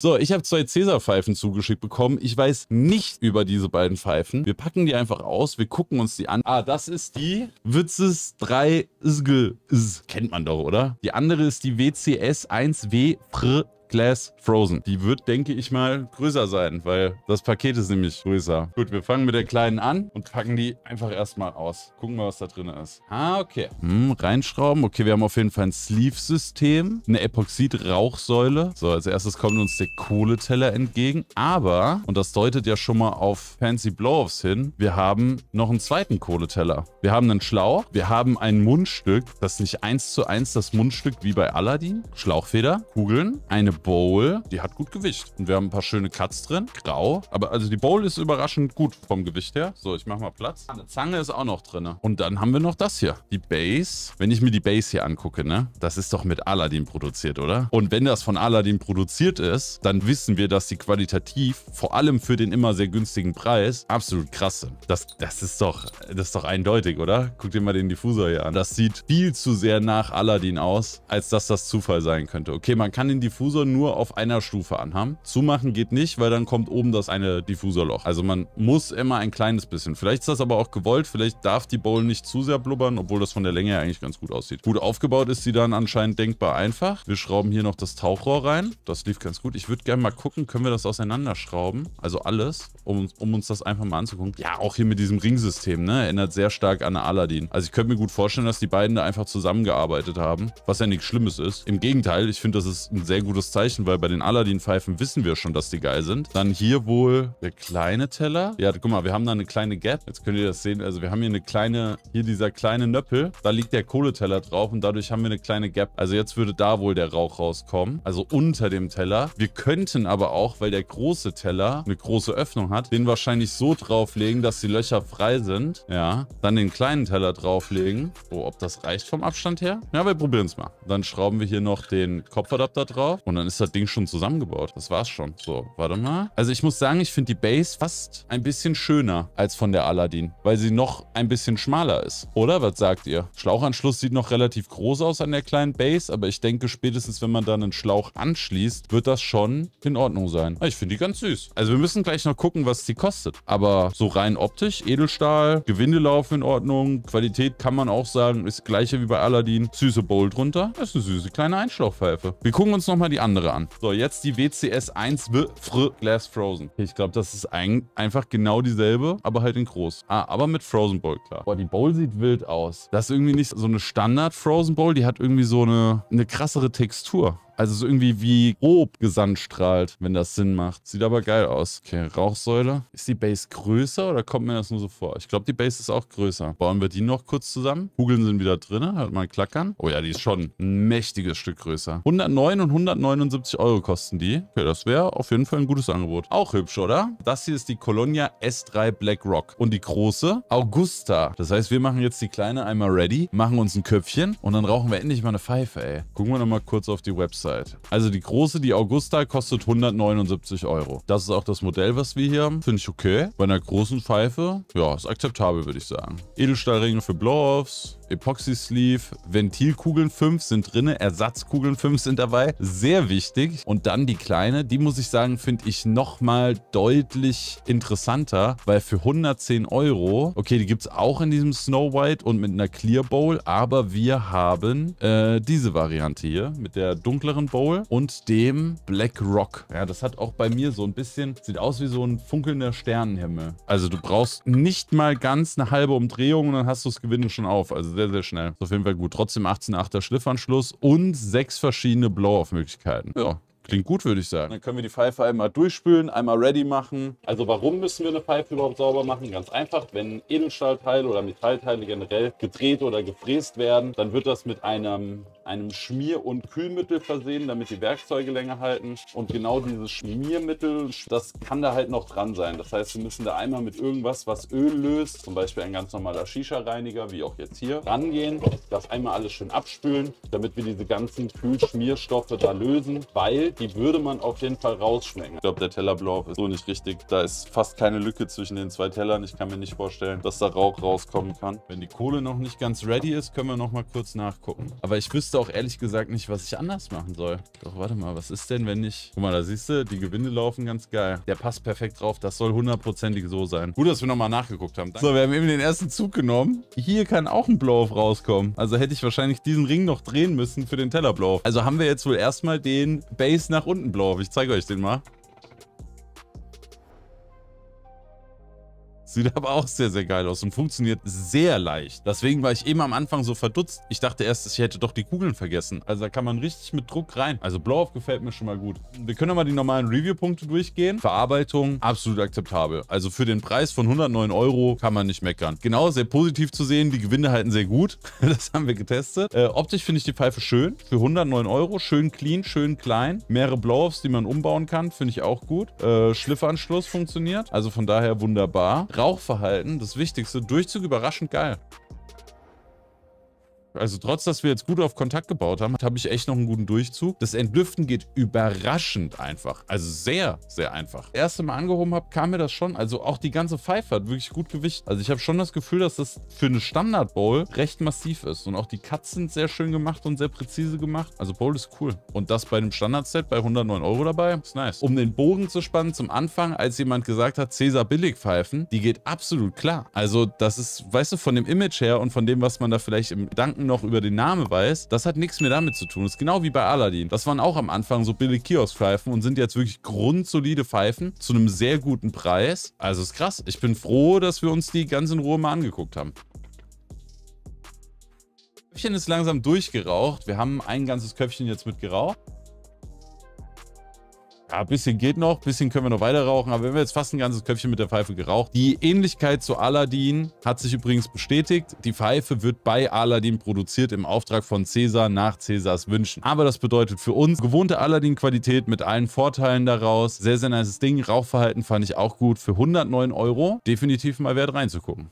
So, ich habe zwei Cäsar-Pfeifen zugeschickt bekommen. Ich weiß nicht über diese beiden Pfeifen. Wir packen die einfach aus, wir gucken uns die an. Ah, das ist die Witzes 3 Sgl. Kennt man doch, oder? Die andere ist die WCS 1W Fr Glass Frozen. Die wird, denke ich mal, größer sein, weil das Paket ist nämlich größer. Gut, wir fangen mit der kleinen an und packen die einfach erstmal aus. Gucken wir, was da drin ist. Ah, okay. Hm, reinschrauben. Okay, wir haben auf jeden Fall ein Sleeve-System, eine Epoxid-Rauchsäule. So, als erstes kommt uns der Kohleteller entgegen. Aber, und das deutet ja schon mal auf Fancy Blow-Offs hin, wir haben noch einen zweiten Kohleteller. Wir haben einen Schlauch, wir haben ein Mundstück, das nicht eins zu eins das Mundstück wie bei Aladdin. Schlauchfeder, Kugeln, eine Bowl, die hat gut Gewicht. Und wir haben ein paar schöne Cuts drin, grau. Aber also die Bowl ist überraschend gut vom Gewicht her. So, ich mach mal Platz. Eine Zange ist auch noch drin. Und dann haben wir noch das hier, die Base. Wenn ich mir die Base hier angucke, ne, das ist doch mit Aladdin produziert, oder? Und wenn das von Aladdin produziert ist, dann wissen wir, dass die qualitativ, vor allem für den immer sehr günstigen Preis, absolut krass sind. Das, das, ist doch, das ist doch eindeutig, oder? Guck dir mal den Diffusor hier an. Das sieht viel zu sehr nach Aladdin aus, als dass das Zufall sein könnte. Okay, man kann den Diffusor nur auf einer Stufe anhaben. Zumachen geht nicht, weil dann kommt oben das eine Diffusorloch. Also man muss immer ein kleines bisschen. Vielleicht ist das aber auch gewollt. Vielleicht darf die Bowl nicht zu sehr blubbern, obwohl das von der Länge her eigentlich ganz gut aussieht. Gut aufgebaut ist sie dann anscheinend denkbar einfach. Wir schrauben hier noch das Tauchrohr rein. Das lief ganz gut. Ich würde gerne mal gucken, können wir das auseinanderschrauben? Also alles, um, um uns das einfach mal anzugucken. Ja, auch hier mit diesem Ringsystem, ne? Erinnert sehr stark an Aladdin. Also ich könnte mir gut vorstellen, dass die beiden da einfach zusammengearbeitet haben, was ja nichts Schlimmes ist. Im Gegenteil, ich finde, das ist ein sehr gutes Zeichen, weil bei den Aladdin-Pfeifen wissen wir schon, dass die geil sind. Dann hier wohl der kleine Teller. Ja, guck mal, wir haben da eine kleine Gap. Jetzt könnt ihr das sehen. Also wir haben hier eine kleine, hier dieser kleine Nöppel. Da liegt der Kohleteller drauf und dadurch haben wir eine kleine Gap. Also jetzt würde da wohl der Rauch rauskommen. Also unter dem Teller. Wir könnten aber auch, weil der große Teller eine große Öffnung hat, den wahrscheinlich so drauflegen, dass die Löcher frei sind. Ja. Dann den kleinen Teller drauflegen. Oh, ob das reicht vom Abstand her? Ja, wir probieren es mal. Dann schrauben wir hier noch den Kopfadapter drauf und dann ist das Ding schon zusammengebaut. Das war's schon. So, warte mal. Also ich muss sagen, ich finde die Base fast ein bisschen schöner als von der Aladdin, weil sie noch ein bisschen schmaler ist. Oder? Was sagt ihr? Schlauchanschluss sieht noch relativ groß aus an der kleinen Base, aber ich denke, spätestens wenn man dann einen Schlauch anschließt, wird das schon in Ordnung sein. Ich finde die ganz süß. Also wir müssen gleich noch gucken, was sie kostet. Aber so rein optisch, Edelstahl, Gewindelauf in Ordnung, Qualität kann man auch sagen, ist gleiche wie bei Aladdin. Süße Bowl drunter. Das ist eine süße kleine Einschlauchpfeife. Wir gucken uns nochmal die andere an. So, jetzt die WCS 1 Fr Glass Frozen. Ich glaube, das ist ein, einfach genau dieselbe, aber halt in groß. Ah, aber mit Frozen Bowl, klar. Boah, die Bowl sieht wild aus. Das ist irgendwie nicht so eine Standard Frozen Bowl, die hat irgendwie so eine, eine krassere Textur. Also so irgendwie wie grob gesandstrahlt, wenn das Sinn macht. Sieht aber geil aus. Okay, Rauchsäule. Ist die Base größer oder kommt mir das nur so vor? Ich glaube, die Base ist auch größer. Bauen wir die noch kurz zusammen. Kugeln sind wieder drin. Halt mal klackern. Oh ja, die ist schon ein mächtiges Stück größer. 109 und 179 Euro kosten die. Okay, das wäre auf jeden Fall ein gutes Angebot. Auch hübsch, oder? Das hier ist die Colonia S3 Black Rock. Und die große Augusta. Das heißt, wir machen jetzt die kleine einmal ready, machen uns ein Köpfchen und dann rauchen wir endlich mal eine Pfeife, ey. Gucken wir nochmal kurz auf die Website. Website. Also die große, die Augusta, kostet 179 Euro. Das ist auch das Modell, was wir hier haben. Finde ich okay. Bei einer großen Pfeife, ja, ist akzeptabel, würde ich sagen. Edelstahlringe für Blow-Offs, Epoxy-Sleeve, Ventilkugeln 5 sind drin, Ersatzkugeln 5 sind dabei. Sehr wichtig. Und dann die kleine, die muss ich sagen, finde ich nochmal deutlich interessanter, weil für 110 Euro, okay, die gibt es auch in diesem Snow White und mit einer Clear Bowl, aber wir haben äh, diese Variante hier mit der dunkleren Bowl und dem Black Rock. Ja, das hat auch bei mir so ein bisschen, sieht aus wie so ein funkelnder Sternenhimmel. Also du brauchst nicht mal ganz eine halbe Umdrehung und dann hast du das Gewinde schon auf. Also sehr, sehr schnell. Ist auf jeden Fall gut. Trotzdem 18,8er Schliffanschluss und sechs verschiedene Blow-Off-Möglichkeiten. Ja, Klingt gut, würde ich sagen. Dann können wir die Pfeife einmal durchspülen, einmal ready machen. Also warum müssen wir eine Pfeife überhaupt sauber machen? Ganz einfach, wenn Edelstahlteile oder Metallteile generell gedreht oder gefräst werden, dann wird das mit einem, einem Schmier- und Kühlmittel versehen, damit die Werkzeuge länger halten. Und genau dieses Schmiermittel, das kann da halt noch dran sein. Das heißt, wir müssen da einmal mit irgendwas, was Öl löst, zum Beispiel ein ganz normaler Shisha-Reiniger, wie auch jetzt hier, rangehen, das einmal alles schön abspülen, damit wir diese ganzen Kühlschmierstoffe da lösen, weil die würde man auf jeden Fall rausschmecken. Ich glaube, der Tellerblau ist so nicht richtig. Da ist fast keine Lücke zwischen den zwei Tellern. Ich kann mir nicht vorstellen, dass da Rauch rauskommen kann. Wenn die Kohle noch nicht ganz ready ist, können wir noch mal kurz nachgucken. Aber ich wüsste auch ehrlich gesagt nicht, was ich anders machen soll. Doch, warte mal, was ist denn, wenn ich... Guck mal, da siehst du, die Gewinde laufen ganz geil. Der passt perfekt drauf. Das soll hundertprozentig so sein. Gut, dass wir nochmal nachgeguckt haben. Danke. So, wir haben eben den ersten Zug genommen. Hier kann auch ein Blow-Off rauskommen. Also hätte ich wahrscheinlich diesen Ring noch drehen müssen für den Teller-Blow-Off. Also haben wir jetzt wohl erstmal den Base nach unten Blow-Off. Ich zeige euch den mal. Sieht aber auch sehr, sehr geil aus und funktioniert sehr leicht. Deswegen war ich eben am Anfang so verdutzt. Ich dachte erst, ich hätte doch die Kugeln vergessen. Also da kann man richtig mit Druck rein. Also Blow-Off gefällt mir schon mal gut. Wir können mal die normalen Review-Punkte durchgehen. Verarbeitung, absolut akzeptabel. Also für den Preis von 109 Euro kann man nicht meckern. Genau, sehr positiv zu sehen. Die Gewinde halten sehr gut. das haben wir getestet. Äh, optisch finde ich die Pfeife schön. Für 109 Euro. Schön clean, schön klein. Mehrere Blow-Offs, die man umbauen kann. Finde ich auch gut. Äh, Schliffanschluss funktioniert. Also von daher wunderbar. Rauchverhalten, das Wichtigste, Durchzug überraschend geil. Also trotz, dass wir jetzt gut auf Kontakt gebaut haben, habe ich echt noch einen guten Durchzug. Das Entlüften geht überraschend einfach. Also sehr, sehr einfach. Erste Mal angehoben habe, kam mir das schon. Also auch die ganze Pfeife hat wirklich gut Gewicht. Also ich habe schon das Gefühl, dass das für eine Standard-Bowl recht massiv ist. Und auch die Cuts sind sehr schön gemacht und sehr präzise gemacht. Also Bowl ist cool. Und das bei dem Standard-Set bei 109 Euro dabei, ist nice. Um den Bogen zu spannen zum Anfang, als jemand gesagt hat, Cäsar Billigpfeifen, die geht absolut klar. Also das ist, weißt du, von dem Image her und von dem, was man da vielleicht im Gedanken noch über den Namen weiß, das hat nichts mehr damit zu tun. Das ist genau wie bei Aladdin. Das waren auch am Anfang so billig Kiosk-Pfeifen und sind jetzt wirklich grundsolide Pfeifen zu einem sehr guten Preis. Also ist krass. Ich bin froh, dass wir uns die ganz in Ruhe mal angeguckt haben. Köpfchen ist langsam durchgeraucht. Wir haben ein ganzes Köpfchen jetzt mit geraucht. Ja, ein bisschen geht noch, ein bisschen können wir noch weiter rauchen, aber wir haben jetzt fast ein ganzes Köpfchen mit der Pfeife geraucht. Die Ähnlichkeit zu Aladdin hat sich übrigens bestätigt. Die Pfeife wird bei Aladdin produziert im Auftrag von Cäsar nach Cäsars Wünschen. Aber das bedeutet für uns gewohnte Aladdin-Qualität mit allen Vorteilen daraus. Sehr, sehr nice Ding. Rauchverhalten fand ich auch gut. Für 109 Euro definitiv mal wert reinzugucken.